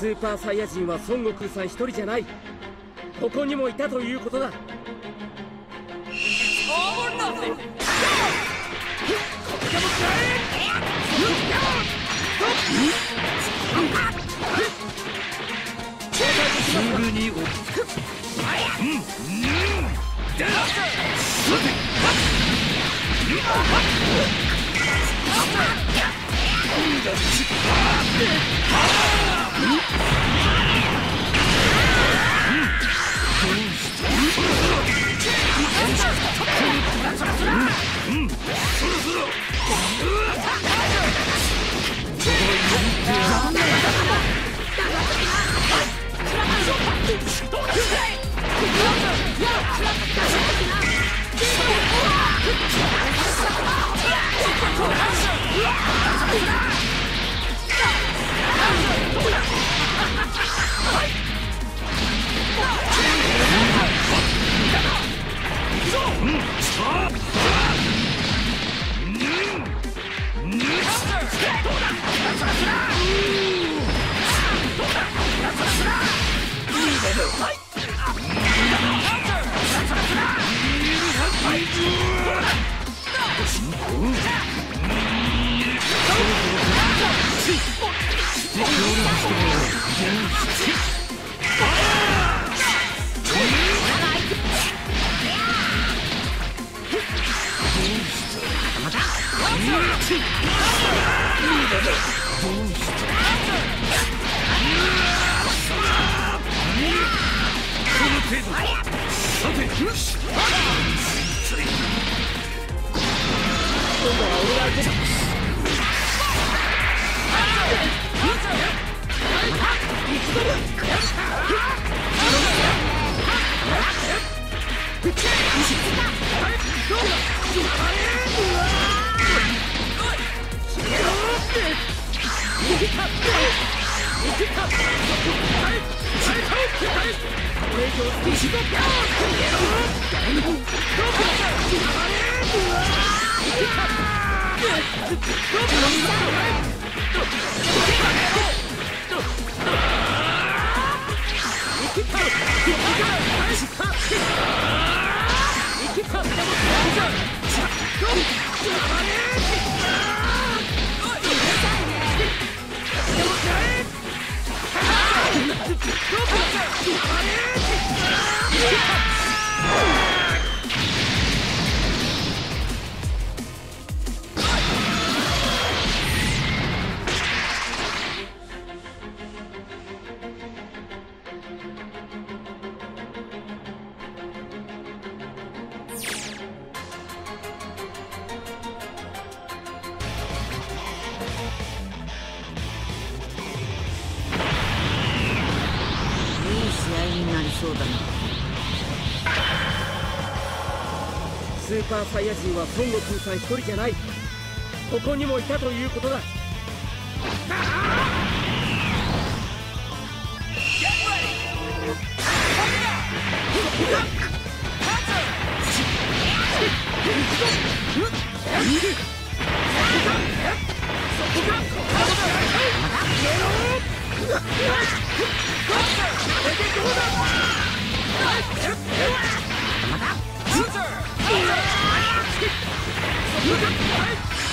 スーパーサイヤ人は孫悟空さん一人じゃない。ここにもいたということだ。Yeah! Hmm? Huh? ぞさてよし。た だ さいい試合になりそうだな。スーパーサイヤ人は孫悟空さん一人じゃない。ここにもいたということだ。こ Look at the light!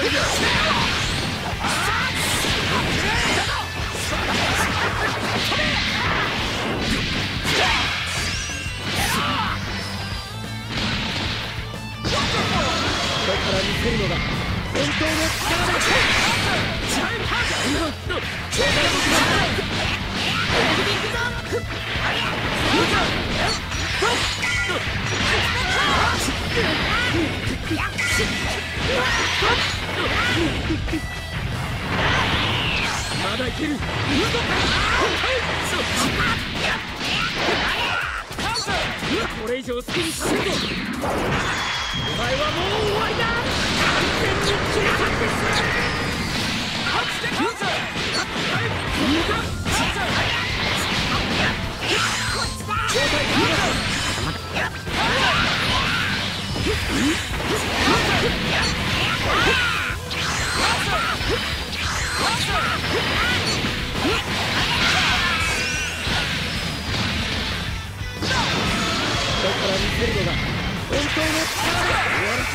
れから見せるのが本当の力だまだいけるこれ以上好きにさせるぞ前はもう終わりだ。完全にです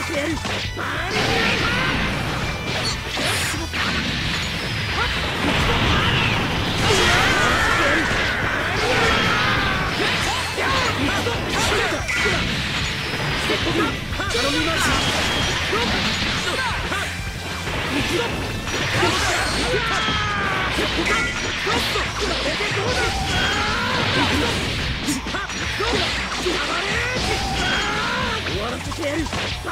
してやる。ナン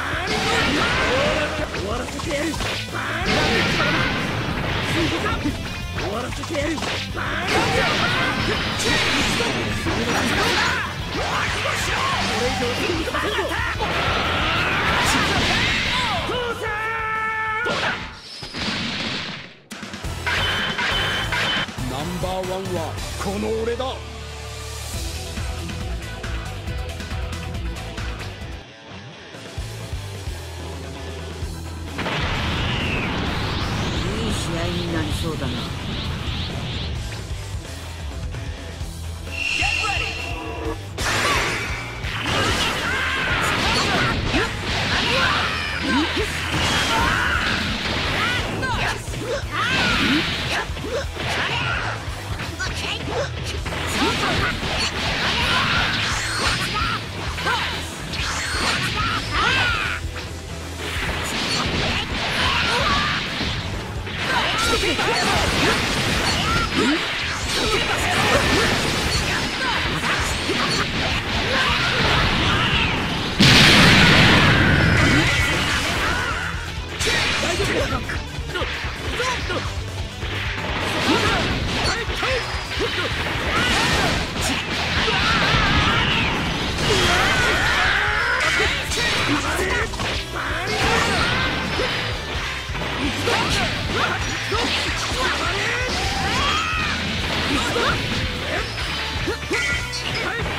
バーワンはこの俺だ。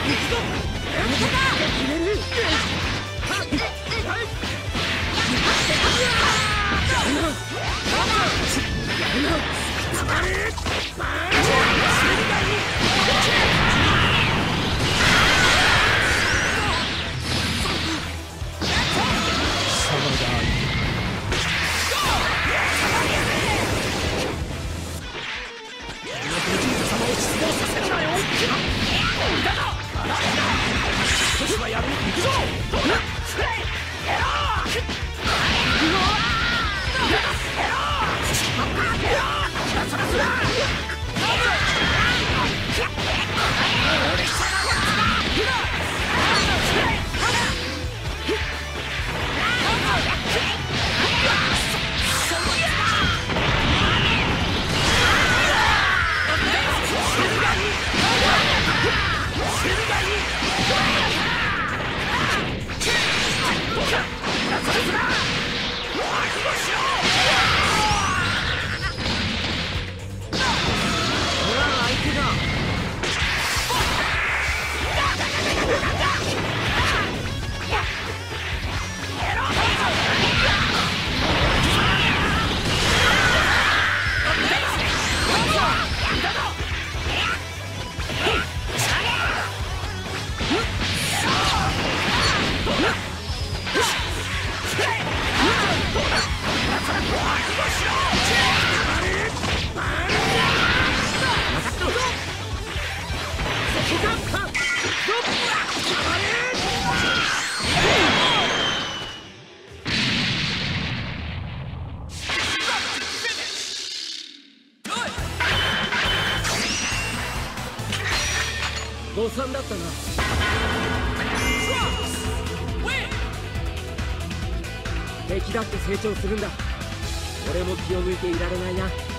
行くぞ。さらすな！ったな。敵だって成長するんだ。俺も気を抜いていられないな。